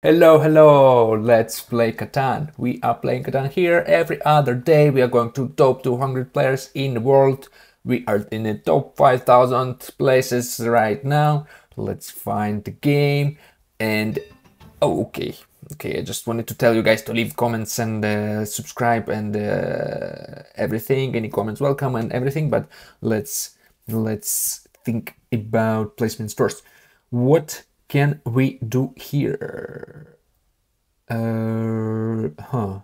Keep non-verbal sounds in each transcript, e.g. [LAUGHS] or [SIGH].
Hello, hello, let's play Catan. We are playing Catan here every other day. We are going to top 200 players in the world. We are in the top 5000 places right now. Let's find the game and oh, okay. Okay, I just wanted to tell you guys to leave comments and uh, subscribe and uh, everything. Any comments welcome and everything, but let's let's think about placements first. What can we do here? Uh, huh,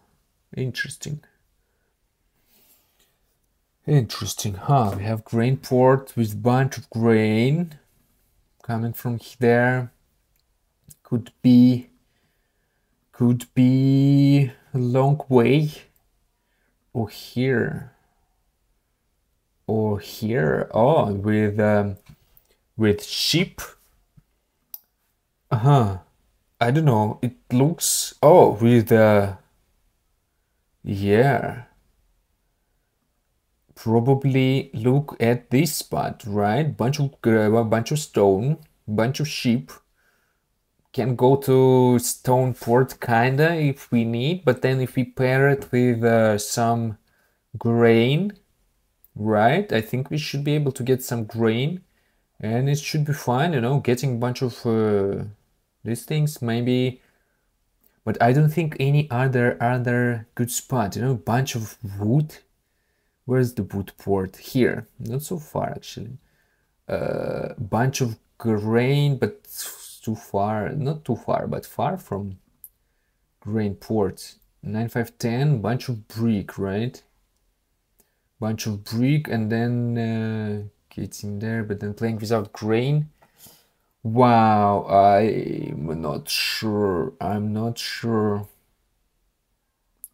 interesting. Interesting, huh? We have grain port with bunch of grain coming from there. Could be, could be a long way. Or here. Or here. Oh, with um, with sheep uh-huh. I don't know. It looks oh with the yeah. Probably look at this spot, right? Bunch of a bunch of stone, bunch of sheep. Can go to stone port kinda if we need, but then if we pair it with uh, some grain, right? I think we should be able to get some grain, and it should be fine. You know, getting bunch of. Uh, these things maybe but I don't think any other other good spot you know bunch of wood. Where's the wood port? Here. Not so far actually. Uh, bunch of grain but too far not too far but far from grain port. 9510 bunch of brick right? Bunch of brick and then uh, getting there but then playing without grain Wow, I'm not sure. I'm not sure.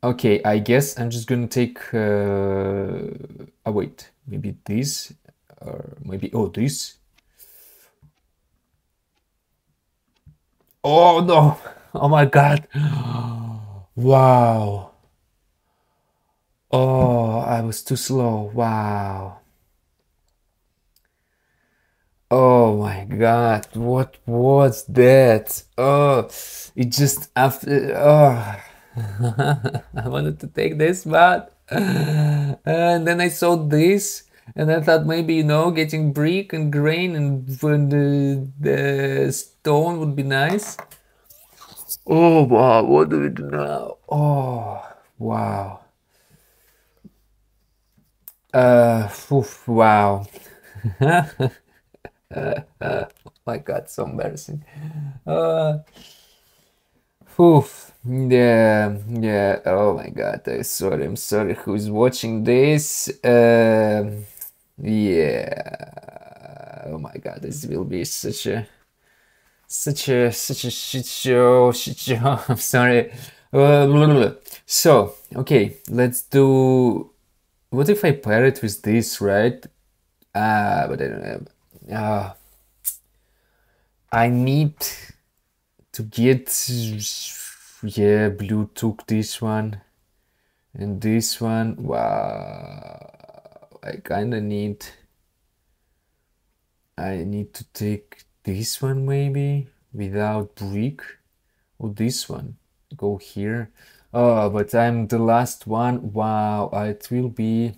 Okay, I guess I'm just gonna take. Uh, oh wait, maybe this, or maybe oh this. Oh no! [LAUGHS] Oh my god! [GASPS] Wow! Oh, I was too slow. Wow. Oh my god, what was that? Oh, it just after. Oh, [LAUGHS] I wanted to take this, but. And then I saw this, and I thought maybe, you know, getting brick and grain and the, the stone would be nice. Oh wow, what do we do now? Oh, wow. Uh, oof, wow. [LAUGHS] oh [LAUGHS] my god, so embarrassing. Uh, oof. Yeah, yeah. Oh my god, I'm sorry. I'm sorry. Who's watching this? Uh, yeah. Oh my god, this will be such a, such a, such a shit show. Shit show. [LAUGHS] I'm sorry. Uh. So, okay, let's do. What if I pair it with this, right? Ah, but I don't have uh, I need to get yeah blue took this one and this one. Wow. I kinda need I need to take this one maybe without brick or this one. Go here. Oh but I'm the last one. Wow it will be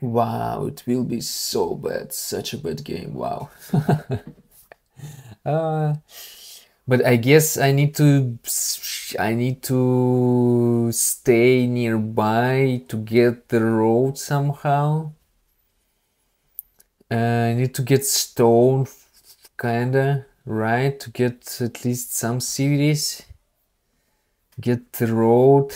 Wow, it will be so bad. Such a bad game. Wow. [LAUGHS] uh, but I guess I need to I need to stay nearby to get the road somehow. Uh, I need to get stone kinda right to get at least some cities. Get the road.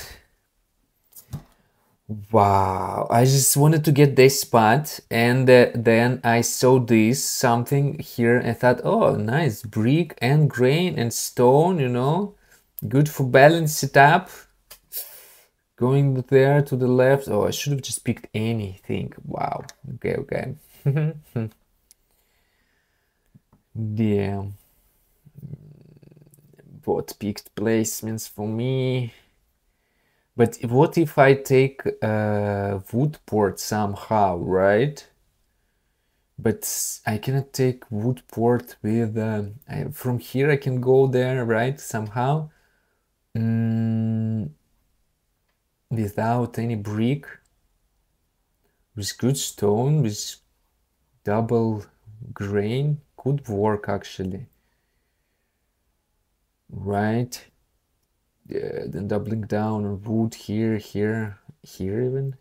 Wow, I just wanted to get this spot and uh, then I saw this something here and thought, oh, nice, brick and grain and stone, you know, good for balance setup. Going there to the left, oh, I should have just picked anything. Wow, okay, okay. [LAUGHS] Damn. What picked placements for me? But what if I take a wood port somehow, right? but I cannot take wood port with uh, I, from here I can go there right somehow? Mm, without any brick? With good stone with double grain? Could work actually. Right yeah, then doubling down on wood here here here even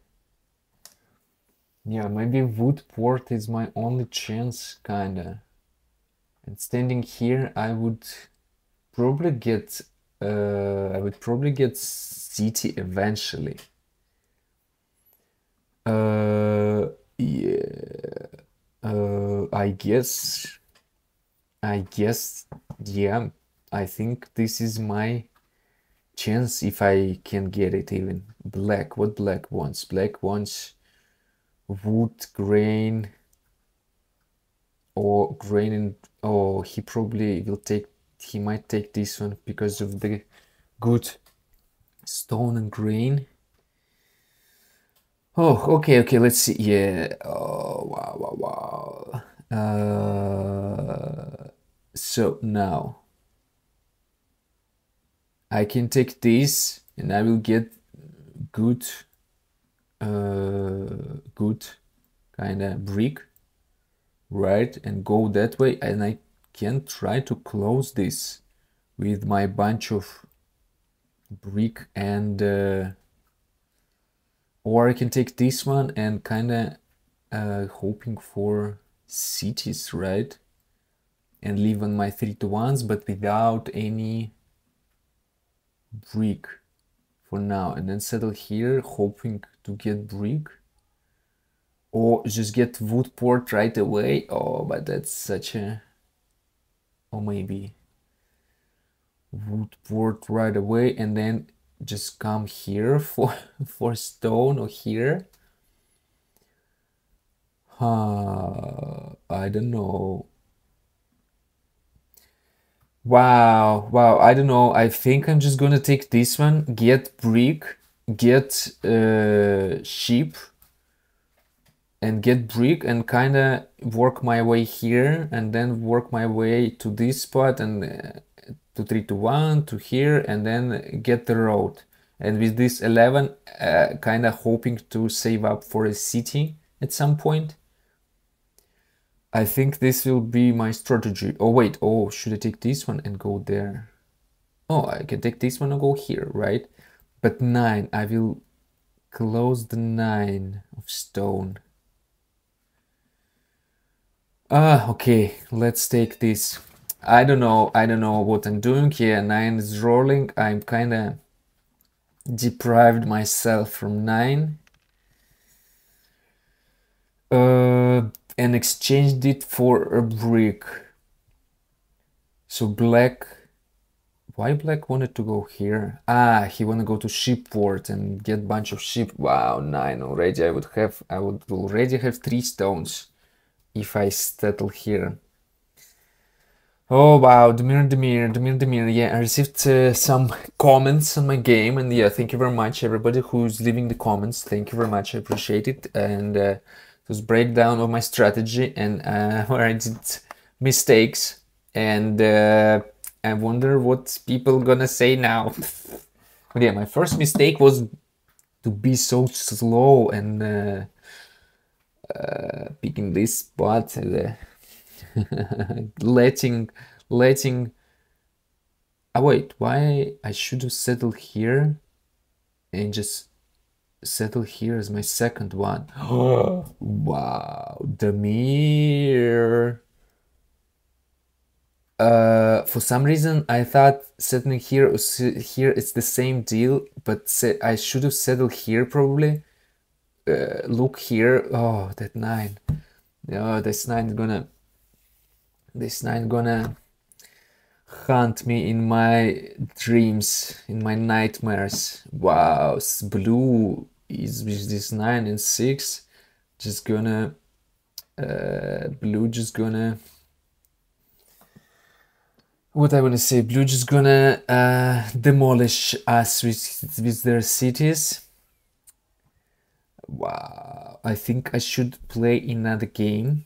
yeah, maybe wood port is my only chance, kinda. And standing here, I would probably get, uh, I would probably get city eventually. Uh, yeah, uh, I guess, I guess, yeah, I think this is my chance if I can get it even. Black, what black wants? Black wants wood grain or grain and oh he probably will take he might take this one because of the good stone and grain oh okay okay let's see yeah oh wow wow wow uh, so now I can take this and I will get good uh, good kind of brick right and go that way. And I can try to close this with my bunch of brick and uh, or I can take this one and kind of uh, hoping for cities right and leave on my three to ones but without any brick for now and then settle here hoping to get brick or just get wood port right away. Oh but that's such a or maybe wood port right away and then just come here [LAUGHS] for for stone or here. Uh, I don't know wow wow I don't know. I think I'm just gonna take this one. Get brick get uh, sheep and get brick and kind of work my way here and then work my way to this spot and uh, to 3 to 1 to here and then get the road. And with this 11 uh, kind of hoping to save up for a city at some point I think this will be my strategy oh wait oh should I take this one and go there oh I can take this one and go here right but 9 I will close the 9 of stone Ah, okay, let's take this. I don't know, I don't know what I'm doing here. Nine is rolling. I'm kind of deprived myself from nine. Uh, and exchanged it for a brick. So black, why black wanted to go here? Ah, he wanna go to shipport and get bunch of ship. Wow, nine already. I would have, I would already have three stones if I settle here. Oh wow, Damir, Damir, Damir, Damir. Yeah, I received uh, some comments on my game, and yeah, thank you very much, everybody who's leaving the comments. Thank you very much, I appreciate it. And uh, this breakdown of my strategy and uh, [LAUGHS] where I did mistakes, and uh, I wonder what people gonna say now. [LAUGHS] yeah, my first mistake was to be so slow and uh, uh, picking this spot, uh, [LAUGHS] letting, letting. Oh wait, why I should have settled here, and just settle here as my second one. [GASPS] wow, Damir. Uh, for some reason, I thought settling here here it's the same deal, but I should have settled here probably. Uh, look here. Oh that nine. Oh this nine is gonna this nine gonna haunt me in my dreams in my nightmares. Wow blue is with this nine and six just gonna uh, blue just gonna what I want to say blue just gonna uh, demolish us with with their cities Wow, I think I should play another game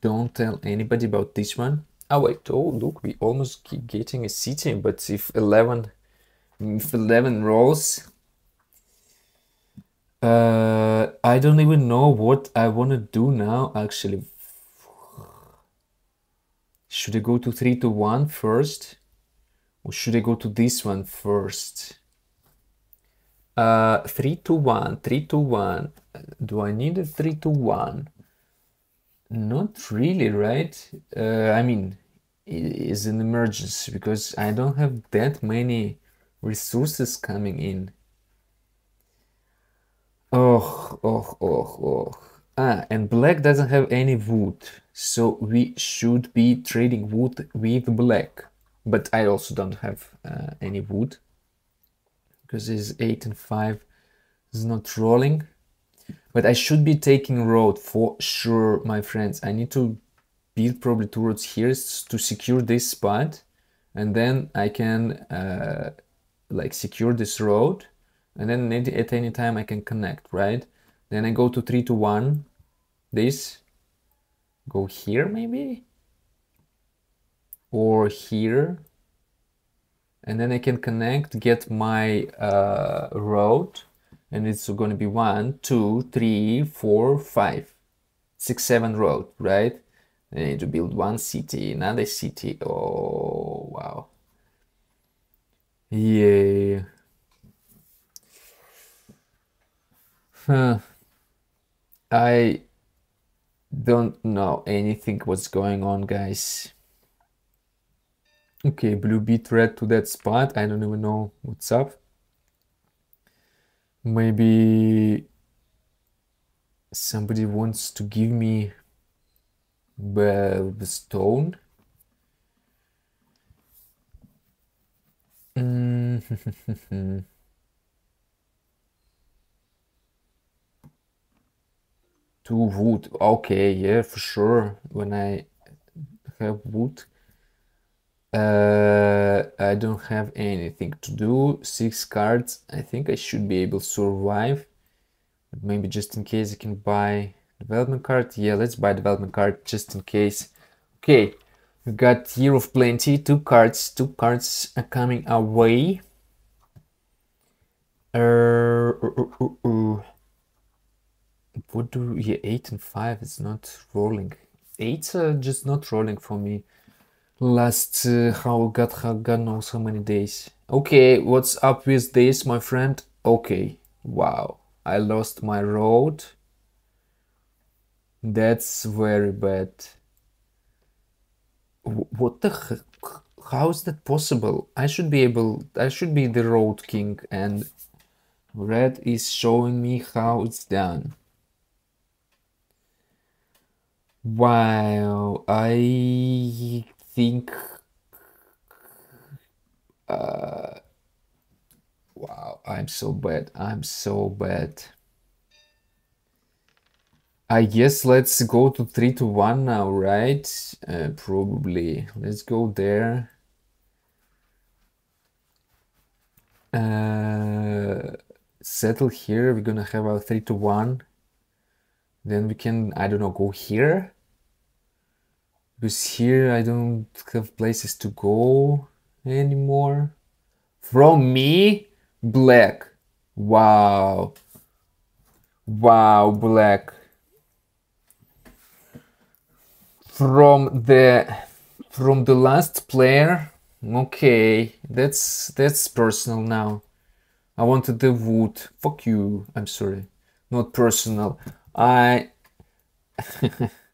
don't tell anybody about this one. Oh wait, oh look, we almost keep getting a city, but if 11, if 11 rolls, uh, I don't even know what I want to do now, actually. Should I go to 3 to 1 first? Or should I go to this one first? Uh, 3 to 1, 3 to 1. Do I need a 3 to 1? Not really, right? Uh, I mean, it is an emergency because I don't have that many resources coming in. Oh, oh, oh, oh. Ah, and black doesn't have any wood, so we should be trading wood with black. But I also don't have uh, any wood because it's 8 and 5 is not rolling. But I should be taking road for sure, my friends. I need to build probably towards here to secure this spot. And then I can uh, like secure this road. And then at any time I can connect, right? Then I go to 3 to 1. This. Go here maybe? Or here and then I can connect, get my uh, road, and it's going to be one, two, three, four, five, six, seven road, right? I need to build one city, another city. Oh, wow. Yeah. Huh. I don't know anything what's going on, guys. Okay, blue beat red to that spot. I don't even know what's up. Maybe somebody wants to give me the, the stone. Mm. [LAUGHS] Two wood. Okay, yeah, for sure. When I have wood. Uh, I don't have anything to do. Six cards. I think I should be able to survive. But maybe just in case I can buy development card. Yeah, let's buy development card just in case. Okay, we got Year of Plenty. Two cards. Two cards are coming our way. Uh, uh, uh, uh what do yeah eight and five is not rolling. Eight are just not rolling for me. Last uh, how god how god knows how many days. Okay what's up with this my friend? Okay wow. I lost my road. That's very bad. What the how is that possible? I should be able i should be the road king and red is showing me how it's done wow i think uh, wow i'm so bad i'm so bad. I guess let's go to 3 to 1 now right? Uh, probably. Let's go there. Uh, settle here. We're gonna have our 3 to 1 then we can i don't know go here because here I don't have places to go anymore. From me, black. Wow. Wow, black. From the from the last player. Okay, that's that's personal now. I wanted the wood. Fuck you. I'm sorry. Not personal. I [LAUGHS]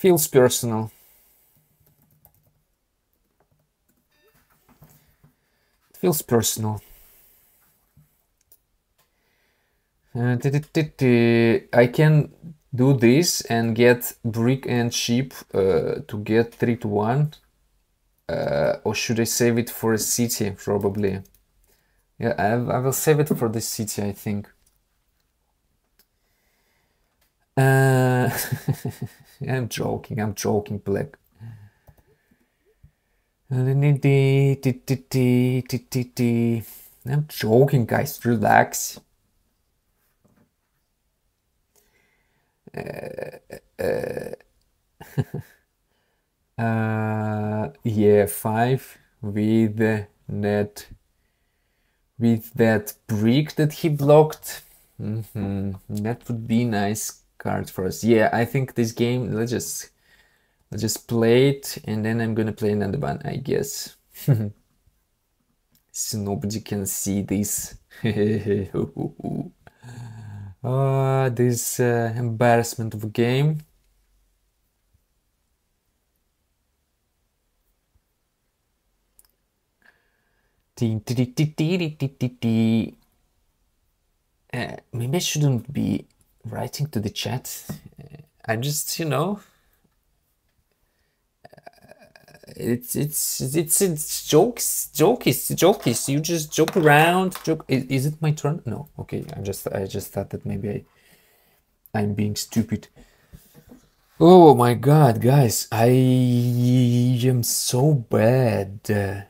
feels personal. It feels personal. Uh, I can do this and get brick and sheep uh, to get 3 to 1. Uh, or should I save it for a city, probably? Yeah, I, I will save it for the city, I think. Uh, [LAUGHS] I'm joking, I'm joking, Black. I'm joking, guys, relax. Uh, uh, [LAUGHS] uh, yeah, five with that with that brick that he blocked. Mm -hmm. That would be nice card for us. Yeah, I think this game. Let's just let's just play it, and then I'm gonna play another one, I guess. [LAUGHS] so nobody can see this. uh, [LAUGHS] this uh, embarrassment of a game. Uh, maybe I shouldn't be writing to the chat. I just, you know, it's it's it's it's jokes, jokes, jokes. You just joke around. Joke. Is, is it my turn? No. Okay. I just I just thought that maybe I I'm being stupid. Oh my god, guys, I am so bad.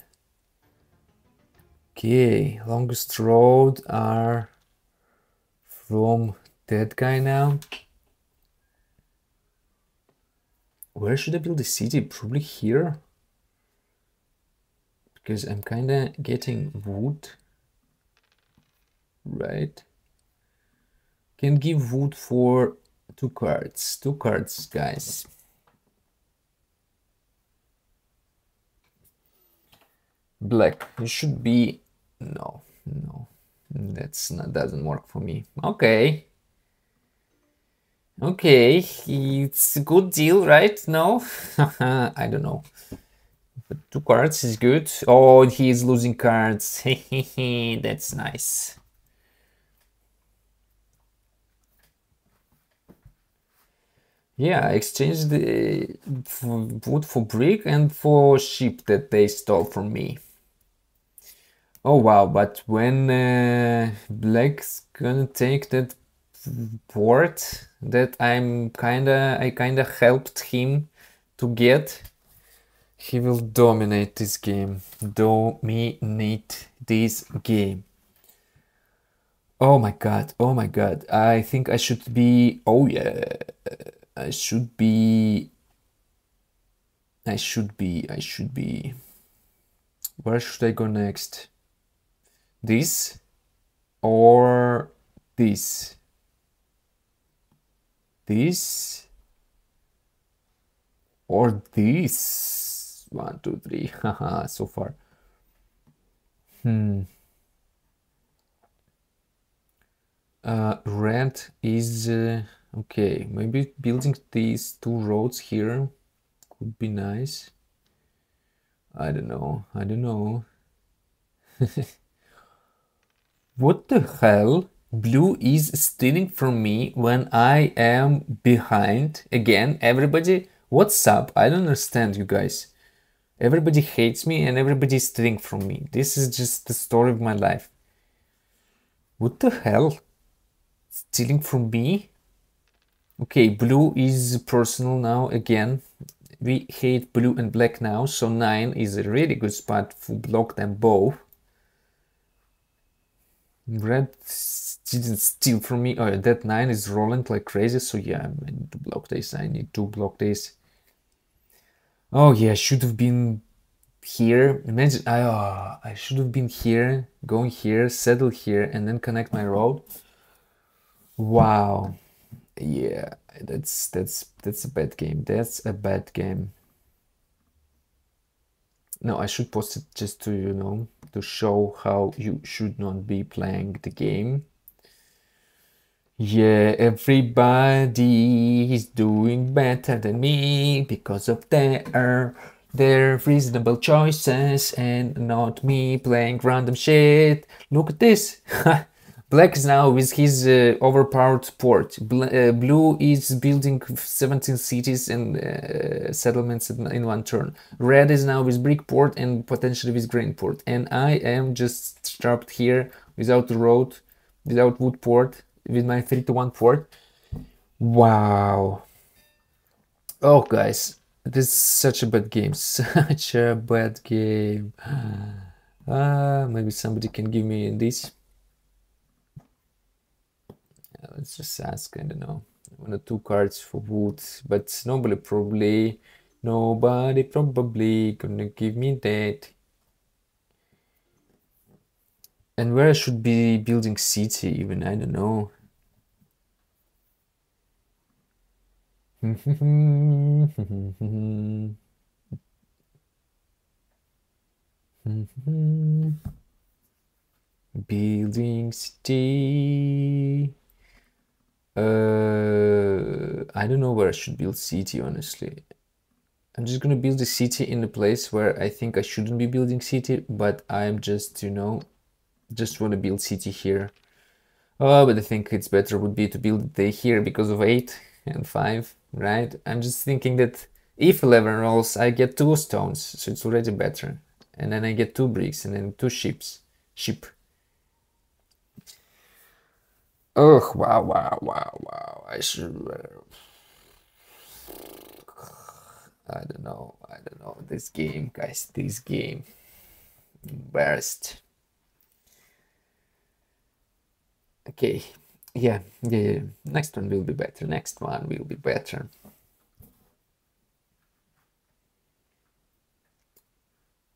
Okay, longest road are from that guy now. Where should I build the city? Probably here. Because I'm kinda getting wood. Right. Can give wood for two cards. Two cards, guys. Black. You should be no, no, that's not doesn't work for me. Okay. Okay, it's a good deal, right? No? [LAUGHS] I don't know. But two cards is good. Oh, he is losing cards. [LAUGHS] That's nice. Yeah, I exchanged the wood for brick and for sheep that they stole from me. Oh wow, but when uh, Black's gonna take that port that I'm kinda I kinda helped him to get, he will dominate this game. Dominate this game. Oh my god, oh my god. I think I should be oh yeah. I should be I should be I should be where should I go next? this or this this or this? One two three. [LAUGHS] Haha so far. Hmm. Uh red is uh, okay maybe building these two roads here could be nice. I don't know i don't know. [LAUGHS] What the hell? Blue is stealing from me when I am behind. Again, everybody, what's up? I don't understand you guys. Everybody hates me and everybody is stealing from me. This is just the story of my life. What the hell? Stealing from me? Okay, blue is personal now again. We hate blue and black now, so 9 is a really good spot to block them both. Red didn't steal from me. Oh, that 9 is rolling like crazy, so yeah, I need to block this. I need to block this. Oh yeah, I should have been here. Imagine, I, oh, I should have been here, going here, settle here, and then connect my road. Wow. Yeah, that's that's that's a bad game. That's a bad game. No, I should post it just to, you know, to show how you should not be playing the game. Yeah, everybody is doing better than me because of their their reasonable choices and not me playing random shit. Look at this. [LAUGHS] Black is now with his uh, overpowered port. Bl uh, Blue is building 17 cities and uh, settlements in one turn. Red is now with brick port and potentially with grain port. And I am just trapped here without road, without wood port, with my 3 to 1 port. Wow. Oh, guys, this is such a bad game. [LAUGHS] Such a bad game. Uh, maybe somebody can give me this let's just ask, I don't know. one or two cards for wood, but nobody probably, nobody probably gonna give me that. And where I should be building city even, I don't know. [LAUGHS] Building city. Uh, I don't know where I should build city, honestly. I'm just gonna build a city in a place where I think I shouldn't be building city, but I'm just, you know, just want to build city here. Oh, but I think it's better would be to build it here because of 8 and 5, right? I'm just thinking that if 11 rolls, I get 2 stones, so it's already better. And then I get 2 bricks and then 2 ships. Ship. Oh, wow, wow, wow, wow. I should... Uh, [SIGHS] I don't know, I don't know. This game, guys, this game. Embarrassed. Okay, yeah, yeah, yeah. Next one will be better. Next one will be better.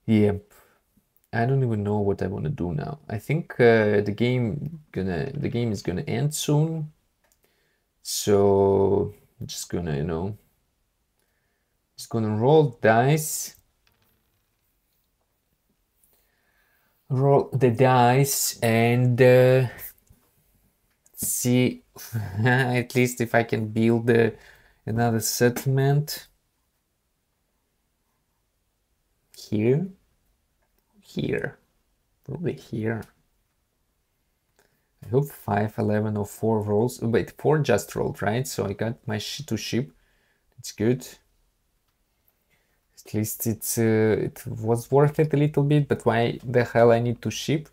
Yep. I don't even know what I want to do now. I think uh, the game gonna the game is gonna end soon. So I'm just gonna you know just gonna roll dice. Roll the dice and uh, see [LAUGHS] at least if I can build uh, another settlement here here. Probably here. I hope 5 11 or 4 rolls. Oh, wait 4 just rolled right? So I got my sh to ship it's good. At least it's uh, it was worth it a little bit but why the hell I need to ship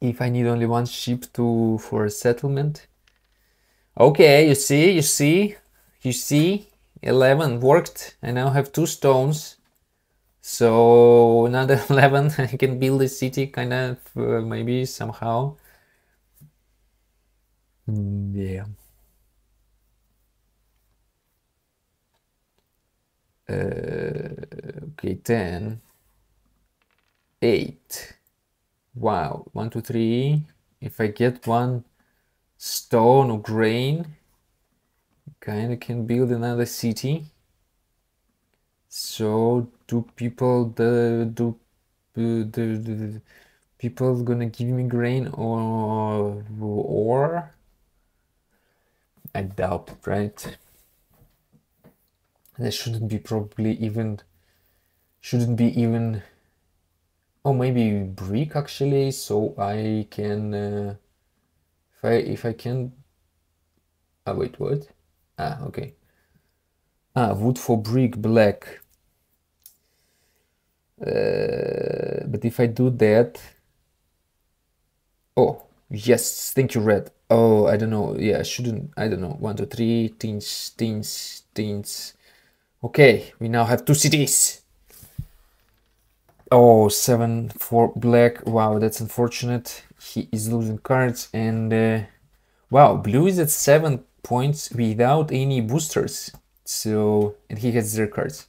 if I need only one ship to for a settlement. Okay, you see, you see, you see, 11 worked. I now have two stones. So another [LAUGHS] 11, I can build a city kind of uh, maybe somehow. Mm, yeah. Uh, okay, 10, 8. Wow, one, two, three. If I get one stone or grain, kinda can build another city. So do people the do the, the, the people gonna give me grain or or I doubt right? There shouldn't be probably even shouldn't be even Oh, maybe brick actually, so I can uh, if I if I can. Ah, wait, what? Ah, okay. Ah, wood for brick, black. Uh, but if I do that, oh yes, thank you, red. Oh, I don't know. Yeah, I shouldn't. I don't know. One, two, three. Teens, teens, teens. Okay, we now have two cities. Oh, seven for black. Wow, that's unfortunate. He is losing cards and uh, wow, blue is at seven points without any boosters. So and he has zero cards.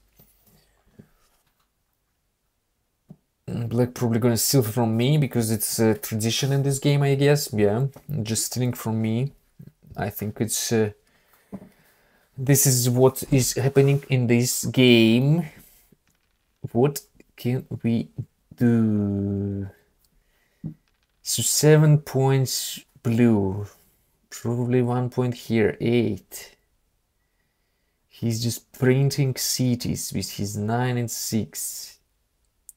Black probably gonna steal from me because it's a tradition in this game, I guess. Yeah, just stealing from me. I think it's uh, this is what is happening in this game. What can we do? So seven points blue, probably one point here, eight. He's just printing cities with his nine and six.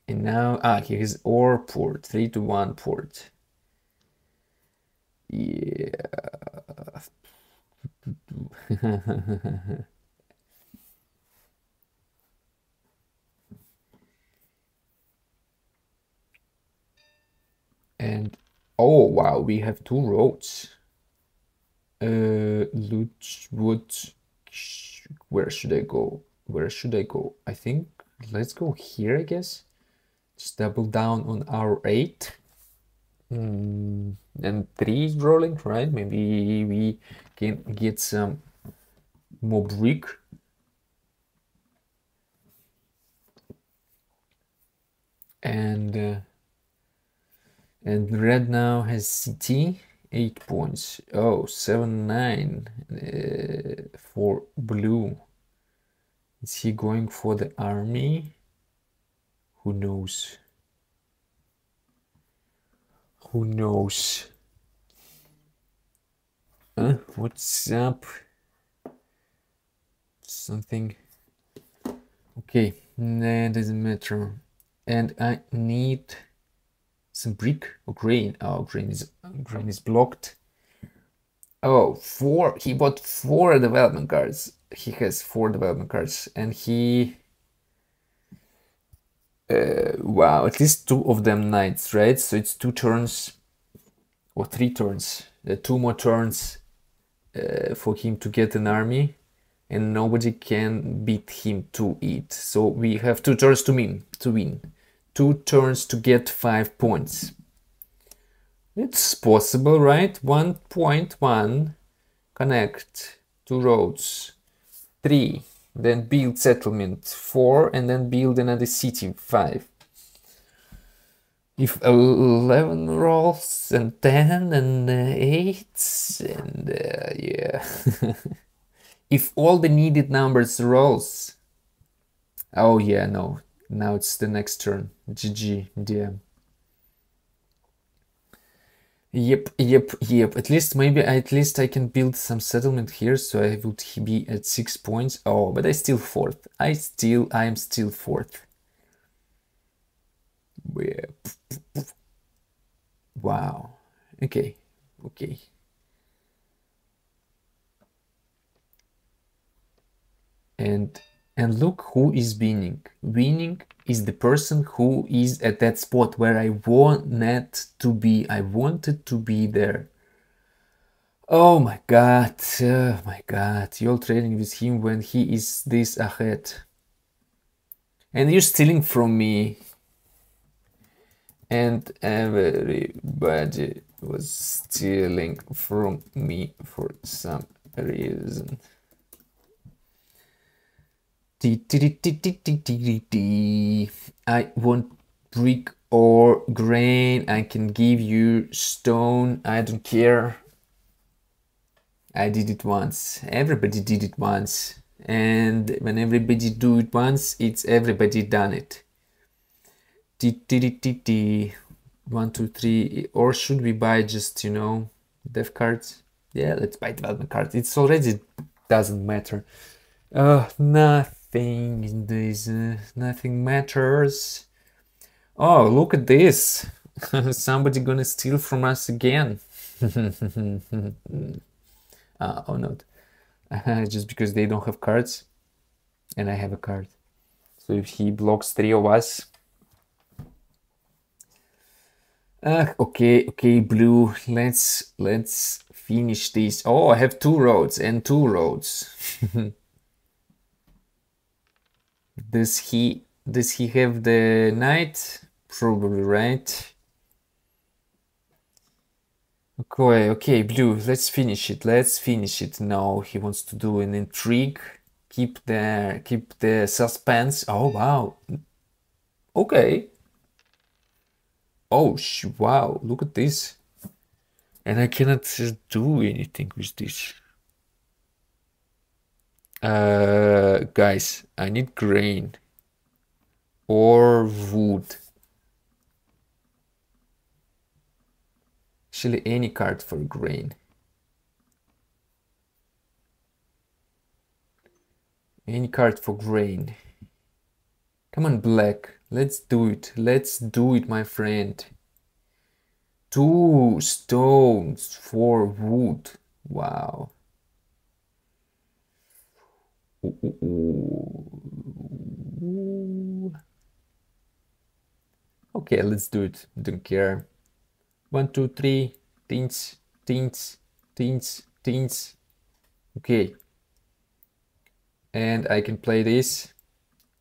And now, ah, here's ore port, three to one port. Yeah. [LAUGHS] and oh wow we have two roads uh wood where should i go where should i go i think let's go here i guess just double down on our eight Mm, and three is rolling, right? Maybe we can get some more brick. And uh, and red now has CT, eight points. Oh, seven nine uh, for blue. Is he going for the army? Who knows? Who knows? Huh? What's up? Something. Okay, that doesn't matter. And I need some brick or grain. Oh, grain is grain is blocked. Oh, four. He bought four development cards. He has four development cards, and he. Uh, wow, at least two of them knights, right? So it's two turns, or three turns. Uh, two more turns uh, for him to get an army, and nobody can beat him to it. So we have two turns to win. To win, two turns to get five points. It's possible, right? 1.1 connect two roads. 3 then build settlement 4 and then build another city 5. If 11 rolls and 10 and uh, 8 and uh, yeah. [LAUGHS] if all the needed numbers rolls. Oh yeah, no. Now it's the next turn. GG, DM. Yep, yep, yep. At least maybe at least I can build some settlement here, so I would be at six points. Oh, but I still fourth. I still I am still fourth. Wow. Okay. Okay. And and look who is winning. Winning is the person who is at that spot where I wanted to be. I wanted to be there. Oh my god, oh my god, you're trading with him when he is this ahead. And you're stealing from me. And everybody was stealing from me for some reason. I want brick or grain. I can give you stone. I don't care. I did it once. Everybody did it once. And when everybody do it once, it's everybody done it. One, two, three. Or should we buy just, you know, dev cards? Yeah, let's buy development cards. It's already doesn't matter. Uh, nothing thing in this. Uh, nothing matters. Oh, look at this. [LAUGHS] Somebody gonna steal from us again. uh, [LAUGHS] oh no. [LAUGHS] Just because they don't have cards and I have a card. So if he blocks three of us. Uh, okay, okay, blue. Let's let's finish this. Oh, I have two roads and two roads. Does he does he have the knight? Probably right. Okay, okay, blue, let's finish it. Let's finish it. Now he wants to do an intrigue. Keep the keep the suspense. Oh wow. Okay. Oh wow, look at this. And I cannot do anything with this. Uh, guys, I need grain or wood. Actually, any card for grain. Any card for grain. Come on, black. Let's do it. Let's do it, my friend. Two stones for wood. Wow. Okay, let's do it. Don't care. One, two, three. Teens, teens, teens, teens. Okay. And I can play this.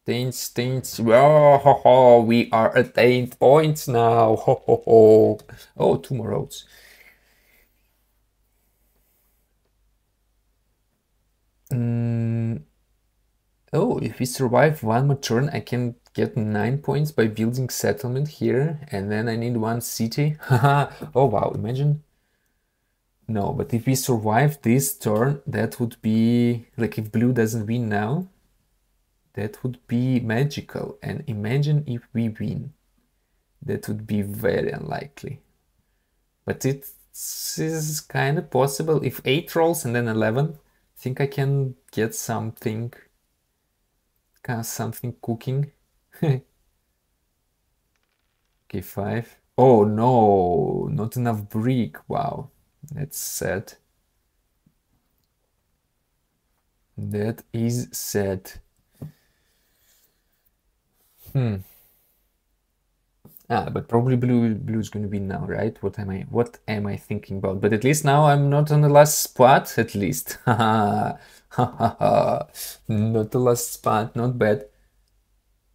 Stains, stains. Oh, [LAUGHS] we are at eight points now. [LAUGHS] Oh, two more roads. Mm. Oh, if we survive one more turn, I can get nine points by building settlement here, and then I need one city. oh wow, imagine. No, but if we survive this turn, that would be like if blue doesn't win now, that would be magical. And imagine if we win. That would be very unlikely. But it is kind of possible. If 8 rolls and then 11, I think I can get something, kind of something cooking. [LAUGHS] okay, 5. Oh no, not enough brick. Wow, that's sad. That is sad. Hmm. Ah, but probably blue blue is gonna be now, right? What am I what am I thinking about? But at least now I'm not on the last spot, at least. [LAUGHS] not the last spot, not bad.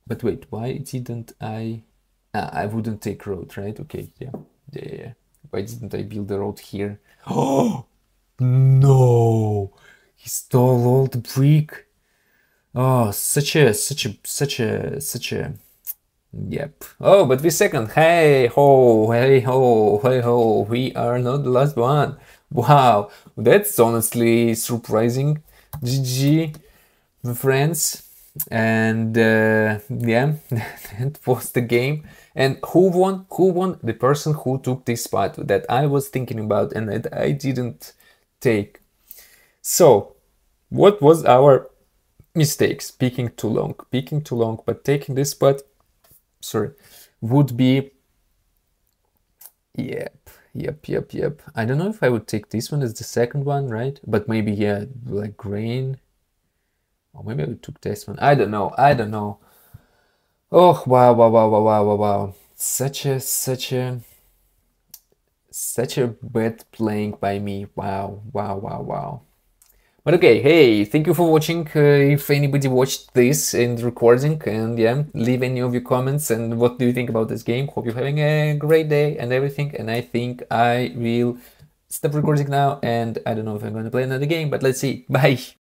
But wait, why didn't I ah, I wouldn't take road, right? Okay, yeah. Yeah, yeah. Why didn't I build the road here? Oh no! He stole all the brick. Oh, such a, such a, such a, such a, yep. Oh, but we second. Hey ho, hey ho, hey ho. We are not the last one. Wow, that's honestly surprising. GG, friends. And uh, yeah, [LAUGHS] that was the game. And who won? Who won? The person who took this spot that I was thinking about and that I didn't take. So, what was our mistakes, speaking too long, speaking too long, but taking this spot, sorry, would be, yep, yep, yep, yep. I don't know if I would take this one as the second one, right? But maybe, yeah, like grain. Or maybe I took this one. I don't know, I don't know. Oh, wow, wow, wow, wow, wow, wow, wow. Such a, such a, such a bad playing by me. Wow, wow, wow, wow. But okay, hey, thank you for watching. Uh, if anybody watched this in recording, and yeah, leave any of your comments and what do you think about this game. Hope you're having a great day and everything. And I think I will stop recording now. And I don't know if I'm going to play another game, but let's see. Bye.